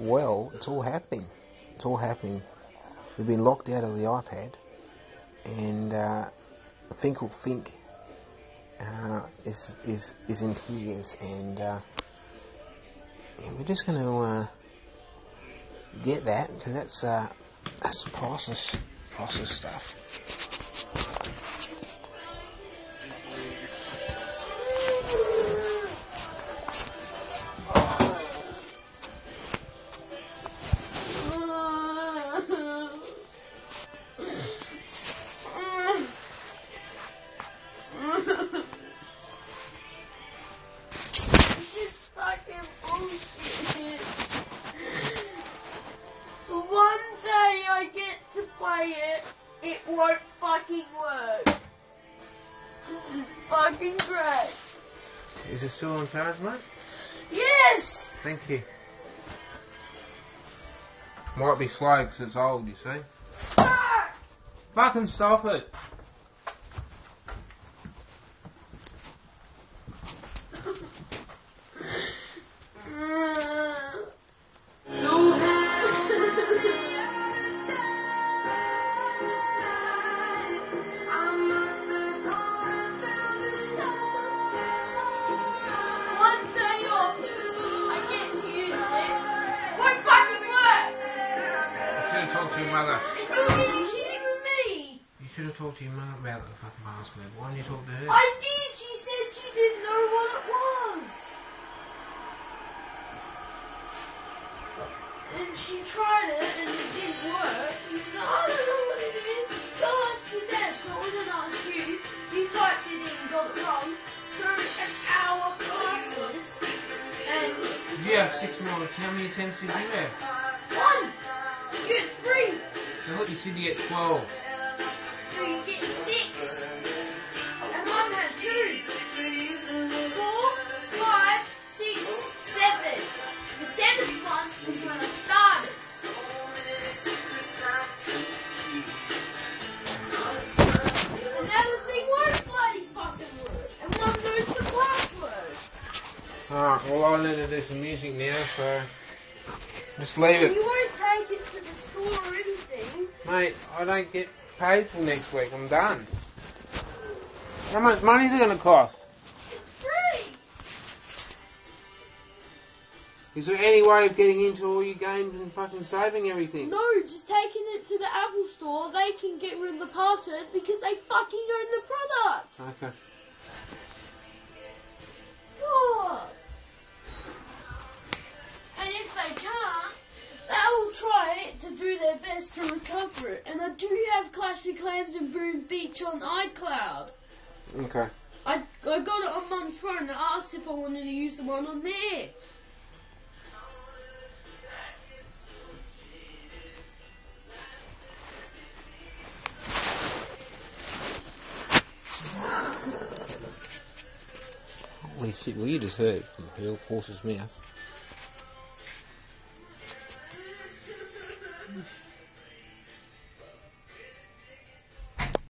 Well, it's all happening. It's all happening. We've been locked out of the iPad, and uh, Finkel Fink uh, is is is in tears, and uh, we're just going to uh, get that because that's uh, that's priceless, priceless stuff. One day I get to play it, it won't fucking work. This is fucking great. Is it still on mate? Yes! Thank you. Might be slow because it's old, you see. Fuck! Fucking stop it. To your mother. You're getting me. You should have talked to your mother about the fucking password. Why didn't you talk to her? I did. She said she didn't know what it was. And she tried it and it didn't work. And she's I don't know what it is. Go ask your dad. So I went and asked you. You typed it in and got it wrong. So an hour passes and You have six more. How many attempts did you have? I thought you said you get 12. No, you get six. And one had two. Four, five, six, seven. The seventh one was when I started. And now the thing won't bloody fucking work. And one knows the password. Alright, well I need to do some music now, so just leave it. You won't take it to the store or anything. Mate, I don't get paid till next week. I'm done. How much money is it going to cost? It's free. Is there any way of getting into all your games and fucking saving everything? No, just taking it to the Apple store, they can get rid of the password because they fucking own the product. Okay. Their best to recover it. And I do have Clash of Clans and Boom Beach on iCloud. Okay. I, I got it on Mum's phone and asked if I wanted to use the one on there. Holy shit, well you just heard it from the horse's mouth.